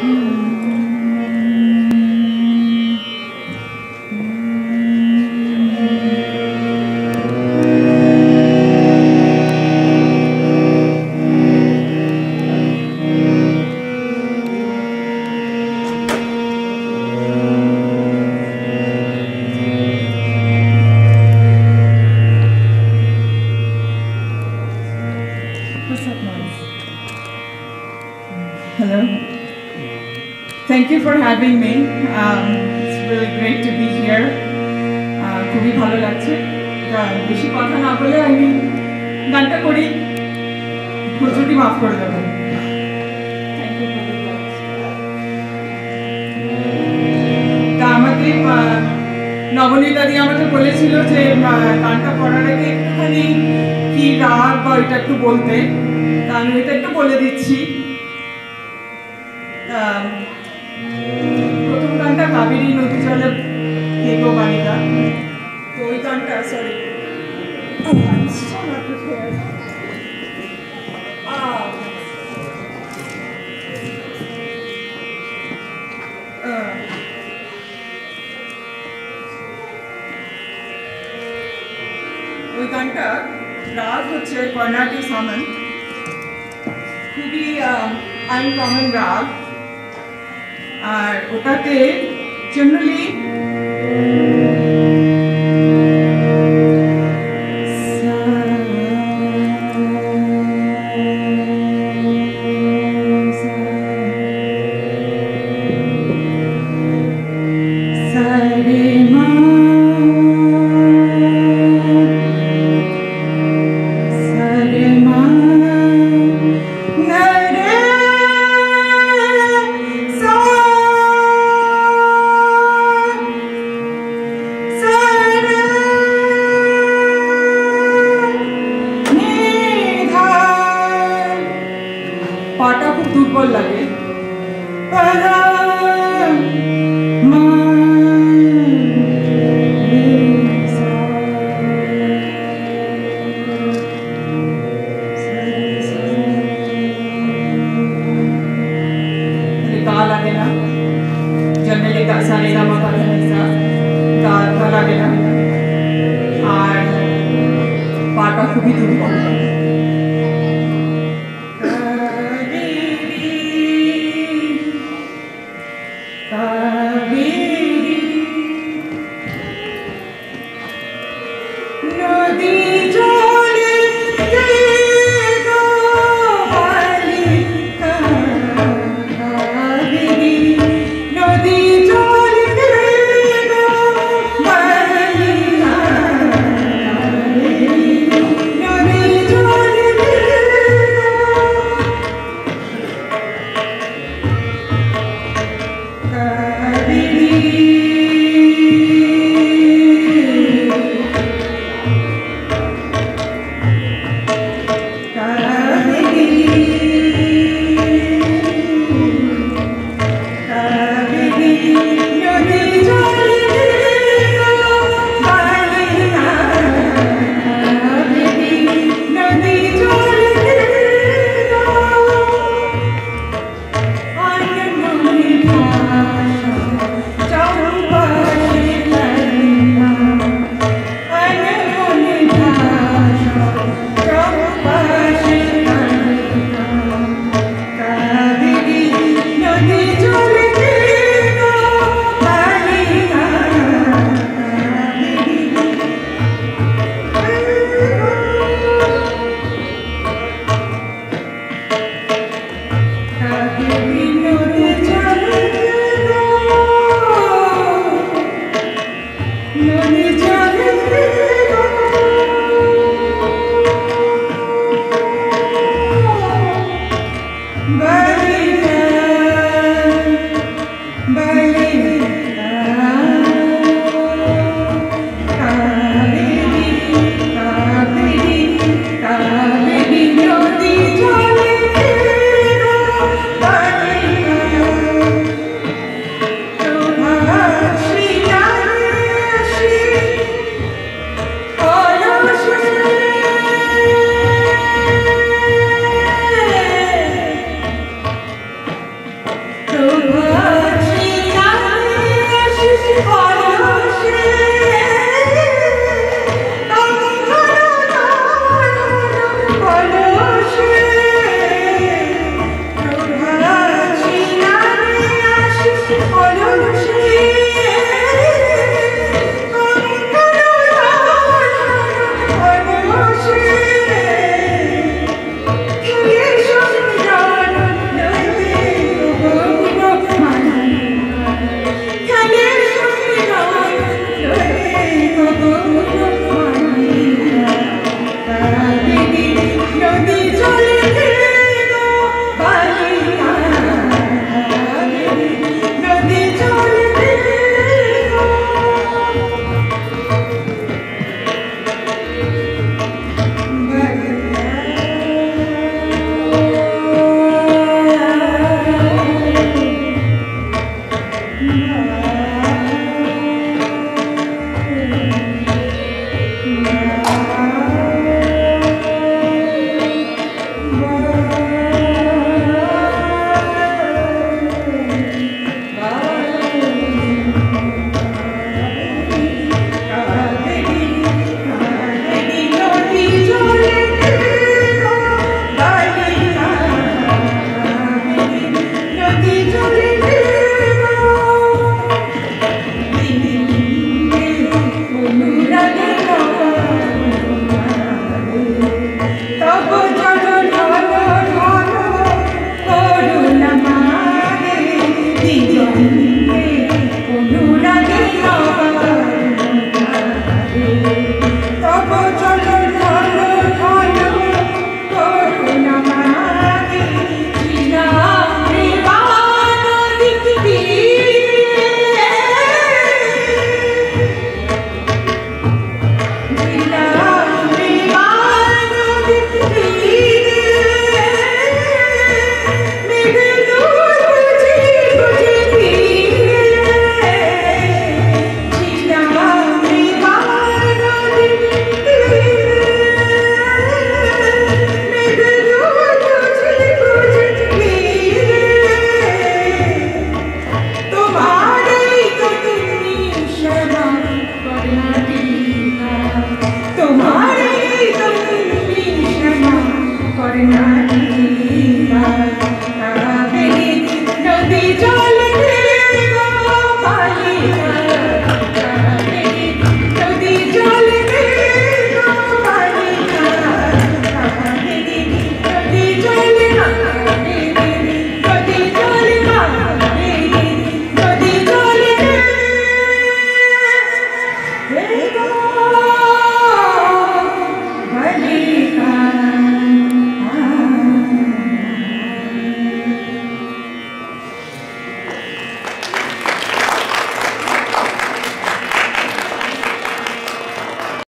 うん。Hello. Thank you for having me. Um, it's really great to be here. Uh, খুবই ভালো লাগছে বেশি কথা না বলে আমি গানটা করি প্রচুরটি মাফ করে দেবেন আমাকে আহ, নবনীতা দি আমাকে বলেছিল যে গানটা করার আগে একটুখানি কি রাগ বা এটা একটু বলতে তা আমি এটা একটু বলে দিচ্ছি প্রথম গানটা কাবেরী নদী জলে থেকো বাণিকা তো ওই গানটা সরি ওই গানটা রাগ হচ্ছে কর্ণাটিক সামন খুবই আনকমন রাগ আর ওটাতে জেনারেলি লাগে না আর পাটা খুবই দুর্বল।